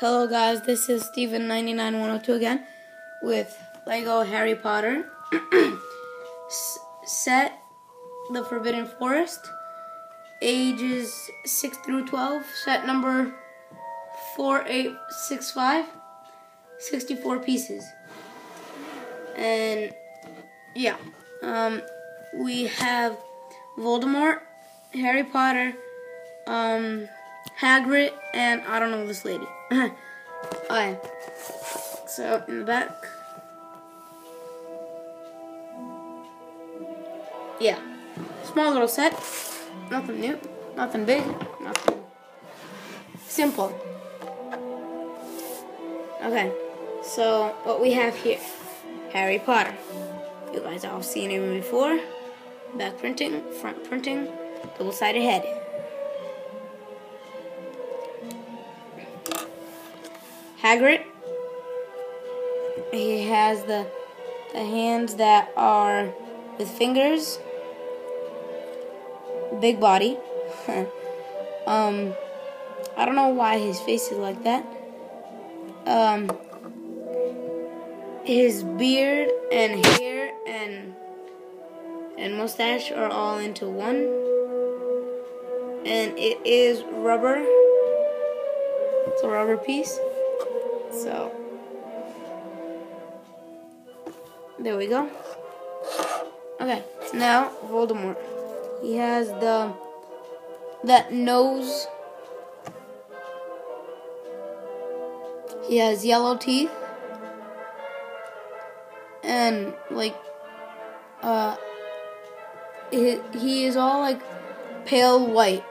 Hello guys, this is Steven99102 again with Lego Harry Potter. set The Forbidden Forest, ages 6 through 12, set number 4865, 64 pieces. And yeah, um, we have Voldemort, Harry Potter, um, Hagrid, and I don't know this lady. Alright, so in the back. Yeah, small little set. Nothing new, nothing big, nothing simple. Okay, so what we have here Harry Potter. You guys all seen him before. Back printing, front printing, double sided head. Hagrid. He has the the hands that are with fingers. Big body. um I don't know why his face is like that. Um his beard and hair and and mustache are all into one. And it is rubber. It's a rubber piece. So there we go. Okay, now Voldemort. He has the that nose. He has yellow teeth and like uh he, he is all like pale white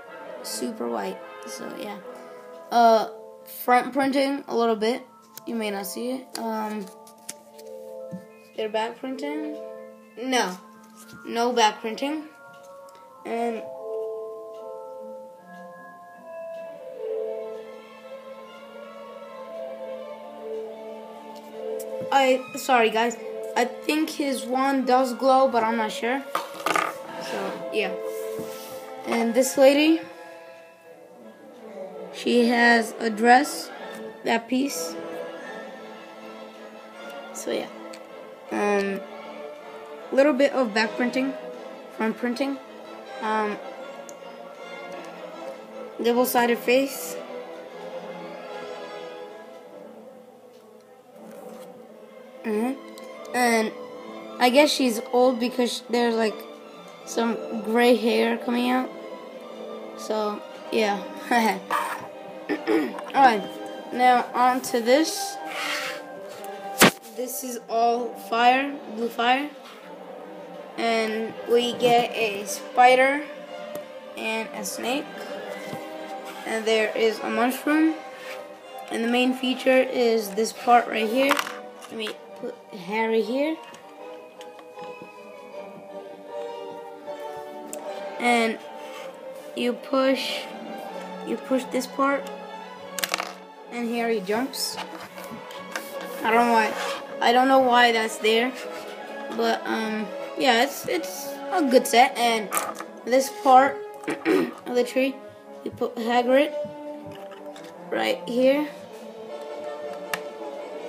super white so yeah uh front printing a little bit you may not see it um their back printing no no back printing and I sorry guys I think his wand does glow, but I'm not sure. So, yeah. And this lady, she has a dress, that piece. So, yeah. Um, little bit of back printing, front printing. Um, double-sided face. Mm-hmm and I guess she's old because there's like some gray hair coming out. So yeah. Alright, now on to this. This is all fire, blue fire. And we get a spider and a snake. And there is a mushroom. And the main feature is this part right here. Let me put Harry here. And you push you push this part and Harry jumps. I don't know why I don't know why that's there. But um yeah it's it's a good set and this part of the tree you put Hagrid right here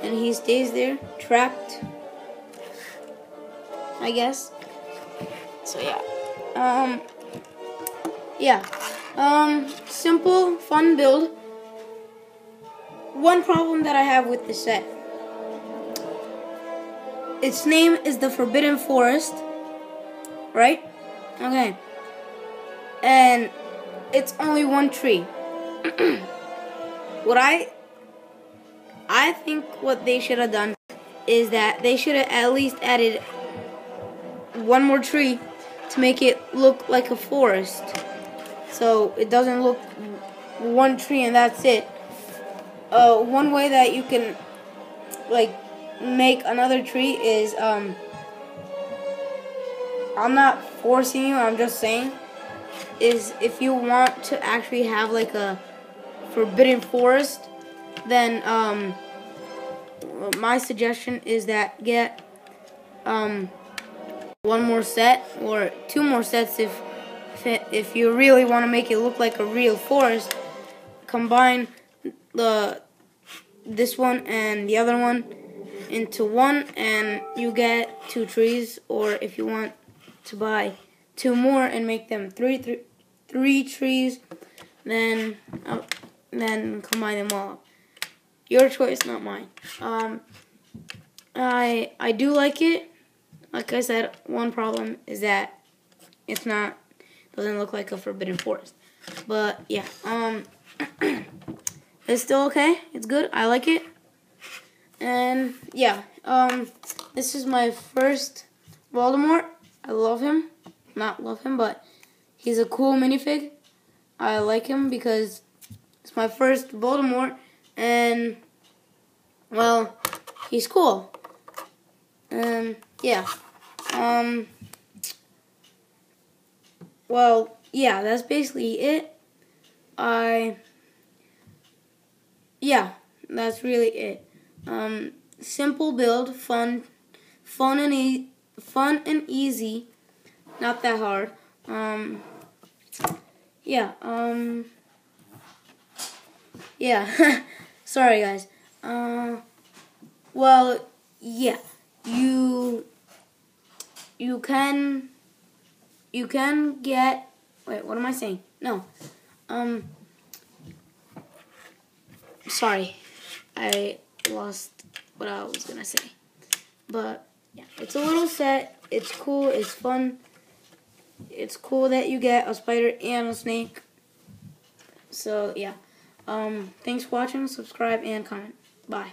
and he stays there, trapped. I guess. So yeah. Um yeah. Um simple, fun build. One problem that I have with the set. Its name is the Forbidden Forest. Right? Okay. And it's only one tree. what I I think what they should have done is that they should have at least added one more tree to make it look like a forest. So it doesn't look one tree and that's it. Uh, one way that you can like make another tree is um I'm not forcing you, I'm just saying is if you want to actually have like a forbidden forest then um, my suggestion is that get um, one more set or two more sets if if you really want to make it look like a real forest. Combine the this one and the other one into one and you get two trees or if you want to buy two more and make them three trees then uh, then combine them all your choice not mine. Um, I I do like it. Like I said one problem is that it's not doesn't look like a forbidden forest. But yeah um it's still okay. It's good. I like it and yeah, um, this is my first Voldemort. I love him. Not love him, but he's a cool minifig. I like him because it's my first Voldemort, and well, he's cool. Um, yeah. Um, well, yeah, that's basically it. I, yeah, that's really it. Um, simple build, fun, fun and e fun and easy, not that hard. Um, yeah. Um, yeah. Sorry, guys. Uh, well, yeah. You you can you can get wait. What am I saying? No. Um. Sorry. I lost what I was gonna say. But yeah, it's a little set. It's cool. It's fun. It's cool that you get a spider and a snake. So yeah. Um, thanks for watching. Subscribe and comment. Bye.